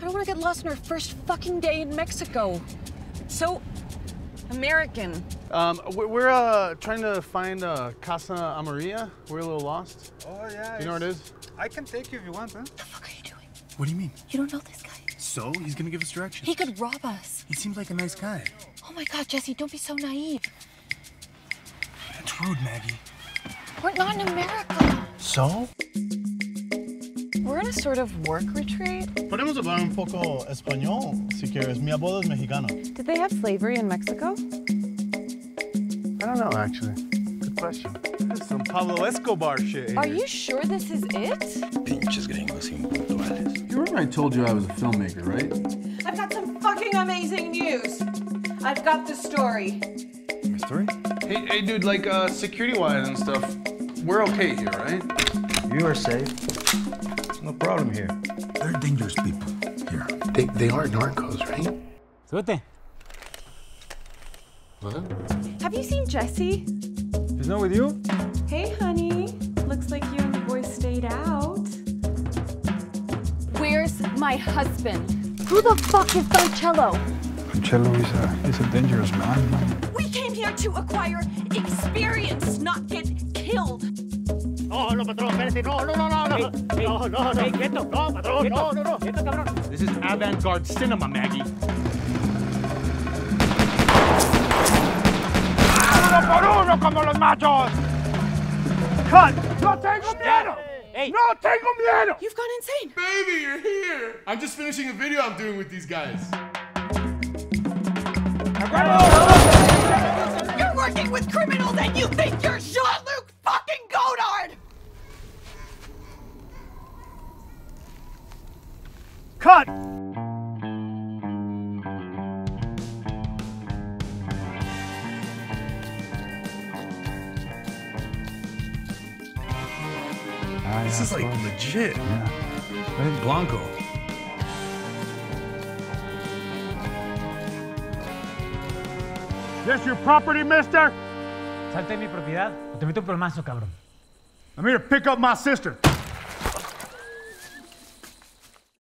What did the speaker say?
I don't want to get lost on our first fucking day in Mexico. It's so American. Um, we're, we're uh, trying to find uh, Casa Amaria. We're a little lost. Oh, yeah. You know where it is? I can take you if you want, huh? The fuck are you doing? What do you mean? You don't know this guy. So? He's gonna give us directions. He could rob us. He seems like a nice guy. Oh my god, Jesse, don't be so naive. That's rude, Maggie. We're not in America. So? We're in a sort of work retreat. Podemos hablar un poco español, si quieres. Mi abuelo es mexicano. Did they have slavery in Mexico? I don't know, actually. Good question. This is some Pablo Escobar shit. Are you sure this is it? Pinches gringos impuntuales. You remember I told you I was a filmmaker, right? I've got some fucking amazing news. I've got the story. My story? Hey, hey, dude, like uh, security-wise and stuff, we're okay here, right? You are safe. No problem here. They're dangerous people here. They, they are narcos, right? Súbete. Have you seen Jesse? He's not with you? Hey, honey. Looks like you and the boys stayed out. Where's my husband? Who the fuck is Doncello? Cello is a, is a dangerous man, man. We came here to acquire experience, not get killed. No, no, patrón, espérate. No, no, no, no, no. No, no, no. Hey, quieto. No, patrón, no, no, no. Quieto, cabrón. This is avant-garde cinema, Maggie. ¡Uno por uno como los machos! ¡Cut! ¡No tengo miedo! Hey. ¡No tengo miedo! You've gone insane. Baby, you're here! I'm just finishing a video I'm doing with these guys. You're working with criminals and you think you're Cut! This is like legit. Yeah. Blanco. This your property, mister? Salte de mi propiedad o te meto un plomazo, cabrón. I'm here to pick up my sister.